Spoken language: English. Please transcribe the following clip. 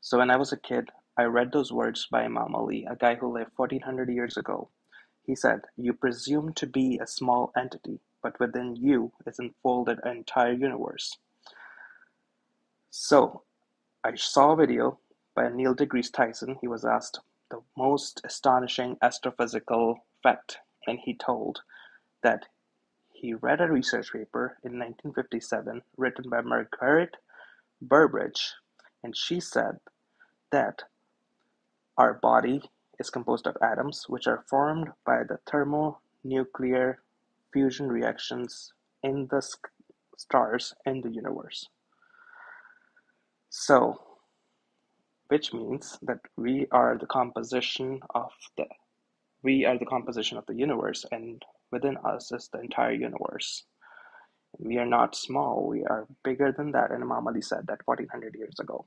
So when I was a kid, I read those words by Imam Ali, a guy who lived 1400 years ago. He said, You presume to be a small entity, but within you is enfolded an entire universe. So I saw a video by Neil deGrasse Tyson. He was asked the most astonishing astrophysical fact, and he told that he read a research paper in 1957 written by Margaret Burbidge, and she said that our body is composed of atoms which are formed by the thermonuclear fusion reactions in the stars in the universe. So, which means that we are the composition of the we are the composition of the universe and within us is the entire universe. We are not small, we are bigger than that, and Imam Ali said that 1400 years ago.